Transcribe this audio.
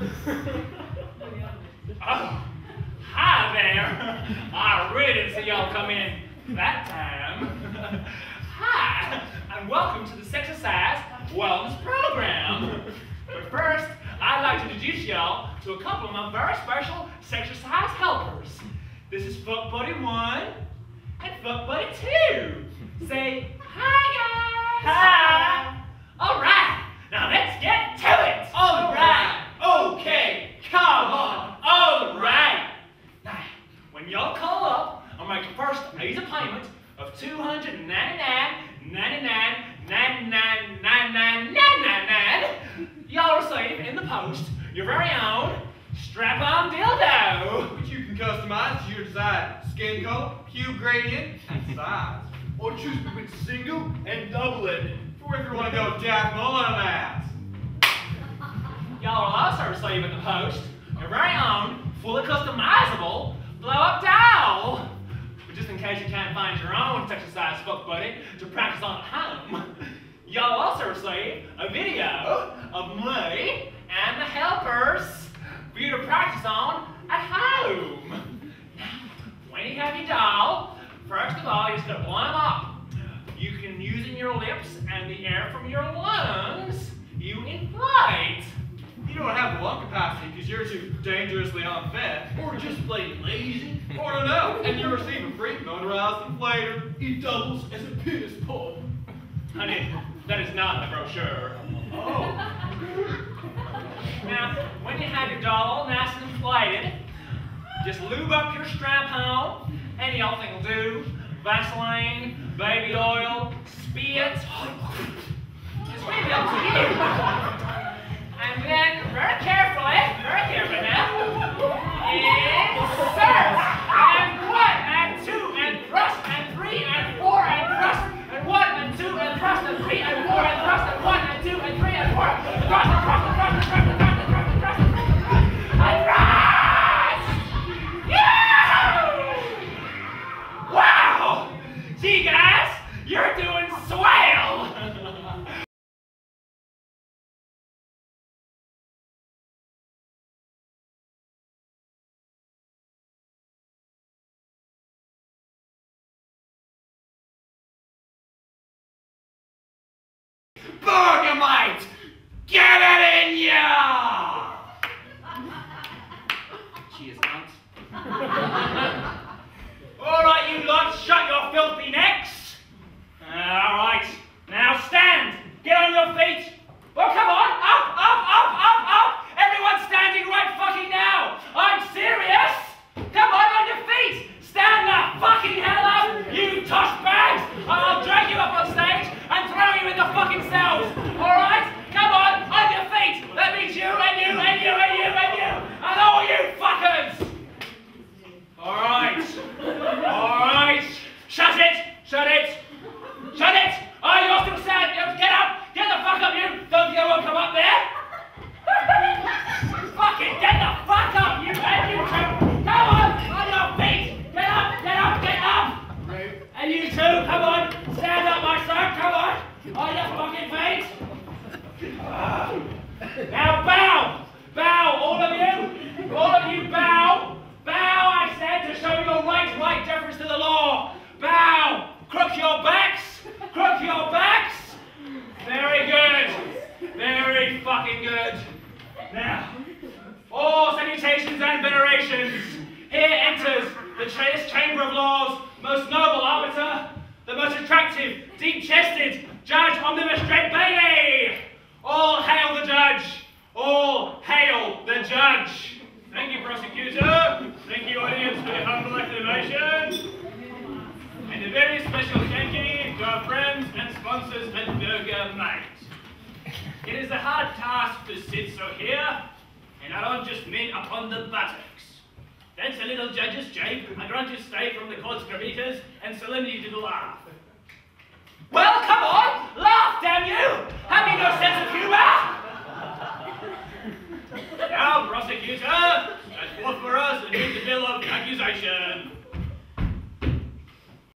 oh, hi there. I really didn't see y'all come in that time. hi, and welcome to the Sexercise Wellness Program. But first, I'd like to introduce y'all to a couple of my very special Sexercise helpers. This is Fuck Buddy 1 and Fuck Buddy 2. Say hi, guys. Hi. All right, now let's get to it. All right. Okay, come on. All right. Now, when y'all call up, make your first a payment of two hundred and ninety-nine, ninety-nine, ninety-nine, ninety-nine, ninety-nine. Y'all receive in the post your very own strap-on dildo. which you can customize to your desired skin color, hue gradient, and size. Or choose between single and double-ended, for if you want to go Jack Mullen on that. Y'all will also receive in the post your very own, fully customizable at home, y'all also receive a video of me and the helpers for you to practice on at home. Now, when you have your doll, first of all, you just gotta up. You can use in your lips and the air from your lungs. You inflate. You don't have the lung capacity because you're too dangerously unfit, or just plain lazy, or don't know, and you receive a free motorized inflator. It doubles as a penis pump. Honey, that is not in the brochure. Oh. Now, when you have your doll nice and inflated, just lube up your strap hole, Any old thing will do. Vaseline, baby oil, spit. It's really up to you. And then, very carefully, very carefully now. And one, and two, and thrust, and three, and four, and thrust, and one, and two, and thrust, and three, and four, and thrust, and one, All right, you lot, shut your filthy necks. All right, now stand. Get on your feet. Oh, come on, up, up, up, up, up. Everyone standing right fucking now. I'm serious. Come on, on your feet. Stand the fucking hell up, you tosh bags. I'll drag you up on stage and throw you in the fucking cells. All right, come on, on your feet. That means you and you and you and you and you and all you fuckers. All right. All right. Shut it. Shut it. Shut it. Oh, you're still sad. You Get up. Get the fuck up, you. Don't you won't come up there. Fucking get the fuck up, you and you two. Come on. On your feet. Get up. Get up. Get up. And you two, come on. Stand up, my son. Come on. On your fucking feet. Now bow. Bow, all of you. All of you bow. Bow, I said, to show your right, right deference to the law. Bow. Crook your backs. Crook your backs. Very good. Very fucking good. Now, all salutations and venerations. Here enters the traitous chamber of laws, most noble arbiter, the most attractive, deep-chested Judge Omnibus Dread Bailey. All hail the judge. All hail the judge. Thank you, prosecutor. Thank you, audience, for your humble acclamation. And a very special thank you to our friends and sponsors at Burger Mate. It is a hard task to sit so here, and I don't just mean upon the buttocks. That's a little judge's jape. I grant you stay from the court's gravitas and solemnity to the laugh. Well, come on, laugh, damn you! Have you no sense of humor?